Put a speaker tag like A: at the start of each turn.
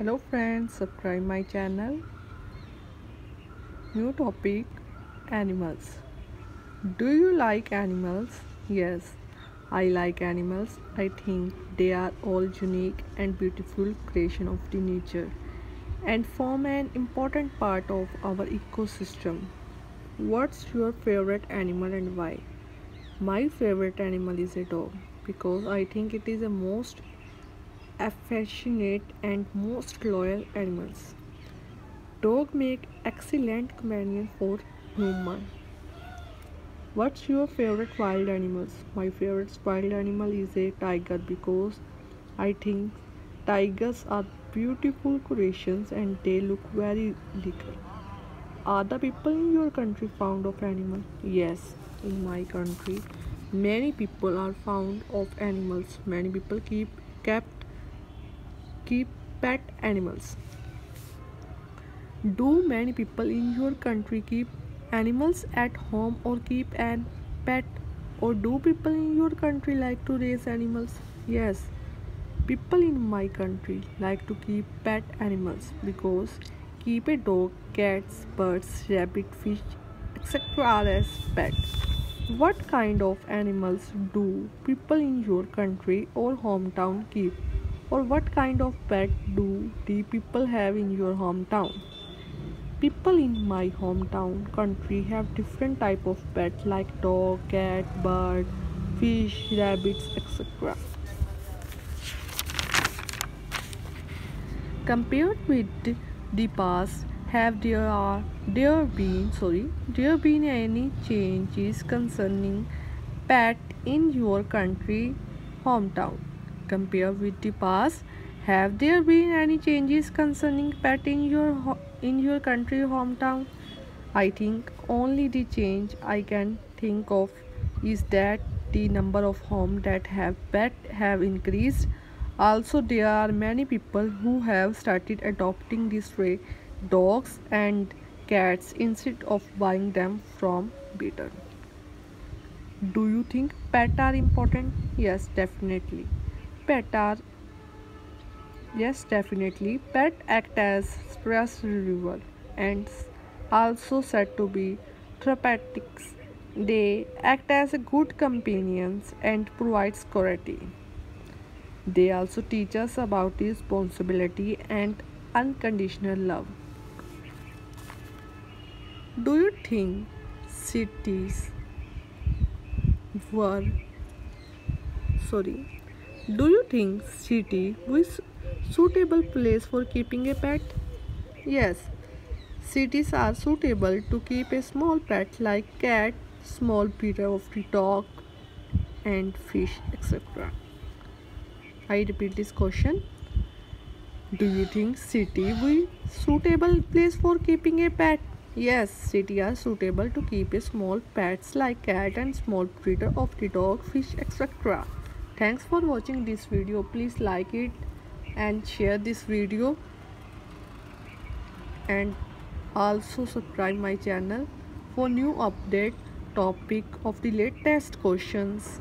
A: hello friends subscribe my channel. New topic animals. Do you like animals? Yes i like animals. I think they are all unique and beautiful creation of the nature and form an important part of our ecosystem. What's your favorite animal and why? My favorite animal is a dog because i think it is the most affectionate and most loyal animals. Dog make excellent companion for human. What's your favorite wild animals? My favorite wild animal is a tiger because I think tigers are beautiful creations and they look very legal. Are the people in your country fond of animals? Yes, in my country many people are fond of animals. Many people keep kept keep pet animals. Do many people in your country keep animals at home or keep an pet? Or do people in your country like to raise animals? Yes. People in my country like to keep pet animals because keep a dog cats birds rabbit fish etc as pets what kind of animals do people in your country or hometown keep or what kind of pet do the people have in your hometown? People in my hometown country have different type of pets like dog cat bird fish rabbits etc compared with the past have there are there been sorry there been any changes concerning pet in your country hometown compare with the past. Have there been any changes concerning pet in your in your country hometown? I think only the change i can think of is that the number of homes that have pet have increased. Also there are many people who have started adopting these stray dogs and cats instead of buying them from breeder do you think pets are important? Yes definitely pet are yes definitely. Pet act as stress reliever and also said to be therapeutic they act as good companions and provide security. They also teach us about responsibility and unconditional love. Do you think cities were sorry do you think city is suitable place for keeping a pet? Yes, cities are suitable to keep a small pet like cat, small breeder of the dog and fish etc. I repeat this question. Do you think city is suitable place for keeping a pet? Yes, city are suitable to keep a small pets like cat and small breeder of the dog, fish etc thanks for watching this video. Please like it and share this video. And also subscribe my channel for new update topic of the latest questions